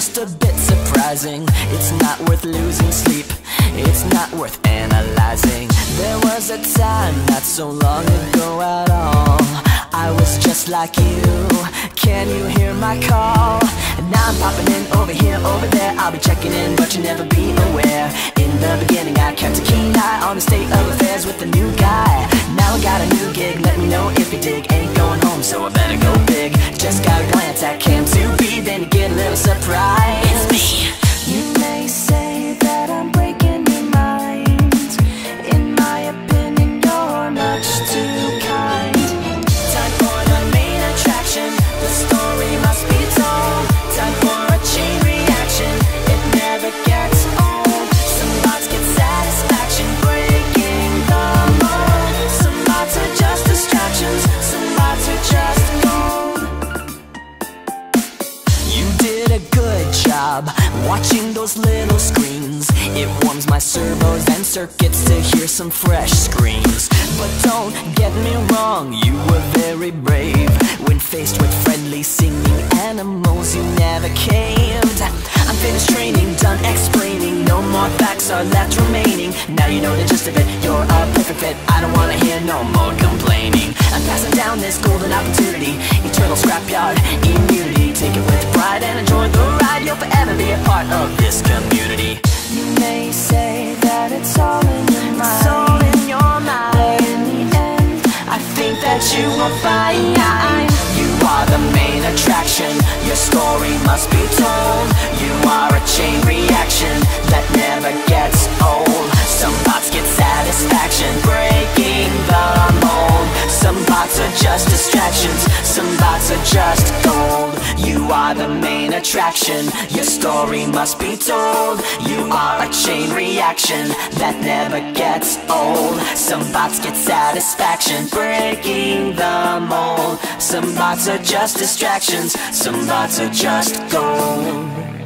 just a bit surprising. It's not worth losing sleep. It's not worth analyzing. There was a time not so long ago at all. I was just like you. Can you hear my call? Now I'm popping in over here, over there. I'll be checking in, but you'll never be aware. In the beginning I kept a keen eye On the state of affairs with the new guy. Now I got a new gig, let me know if you dig. Ain't going home, so I better go big. Circuits to hear some fresh screams. But don't get me wrong, you were very brave. When faced with friendly singing animals, you never caved. I'm finished training, done explaining. No more facts are left remaining. Now you know the gist of it, you're a perfect fit. I don't wanna hear no more complaining. I'm passing down this golden opportunity. Eternal scrapyard, immunity. Take it with pride and enjoy the ride. You'll forever be a part of this community. That you will find you are the main attraction. Your story must be told. You are a chain reaction that never gets old. Some bots get satisfaction breaking the mold. Some bots are just distractions. Some bots are just are the main attraction. Your story must be told. You are a chain reaction that never gets old. Some bots get satisfaction breaking the mold. Some bots are just distractions. Some bots are just gold.